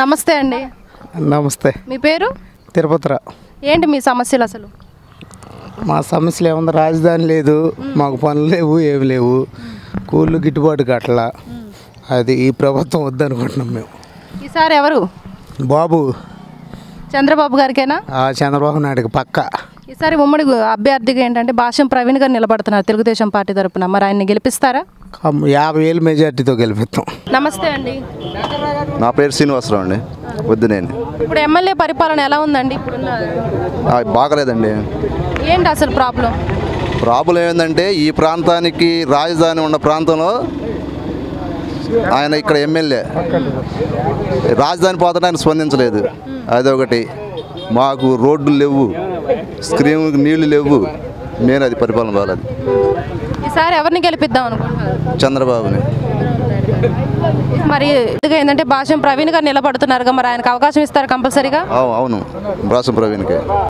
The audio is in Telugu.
నమస్తే అండి. నమస్తే. మీ పేరు? తిరుపతిరా. ఏంటి మీ సమస్యలు అసలు? మా సమస్యలు ఏముంది? రాజధాని లేదు. మాకు పనులు లేవు ఏమి లేవు. కూళ్ళు గిట్టుబాటు కట్టలా. అది ఈ ప్రభుత్వం వద్దనుకుంటున్నాం మేము. ఈసారి ఎవరు? బాబు. చంద్రబాబు గారికేనా? చంద్రబాబు నాయుడుకి పక్క. ఈసారి ఉమ్మడి అభ్యర్థిగా ఏంటంటే భాష్యం ప్రవీణ్ గారు నిలబడుతున్నారు తెలుగుదేశం పార్టీ తరపున. మరి ఆయన్ని గెలిపిస్తారా? యాభై వేలు మెజార్టీతో గెలిపిస్తాం. నమస్తే అండి. నా పేరు శ్రీనివాసరావు అండి వద్దు నేను ఇప్పుడు ఎమ్మెల్యే పరిపాలన ఎలా ఉందండి? ఇప్పుడున్న ఆ, బాగలేదండి. ఏంటి అసలు ప్రాబ్లం? ప్రాబ్లం ఏంటంటే ఈ ప్రాంతానికి రాజధాని ఉన్న ప్రాంతంలో ఆయన ఇక్కడ ఎమ్మెల్యే. రాజధాని పోతే ఆయన స్పందించలేదు. అదొకటి. మాకు రోడ్లు లేవు. స్క్రీన్ నీళ్ళు లేవు. నేను అది పరిపాలన బాగాలేదు. ఈసారి ఎవరిని గెలిపిద్దాం అనుకుంటున్నారు? చంద్రబాబుని. మరి ఇదిగా ఏంటంటే భాష్యం ప్రవీణ్ గారు నిలబడుతున్నారు మరి ఆయనకు అవకాశం ఇస్తారు కంపల్సరీగా? అవు- అవును. రాసం ప్రవీణ్కి.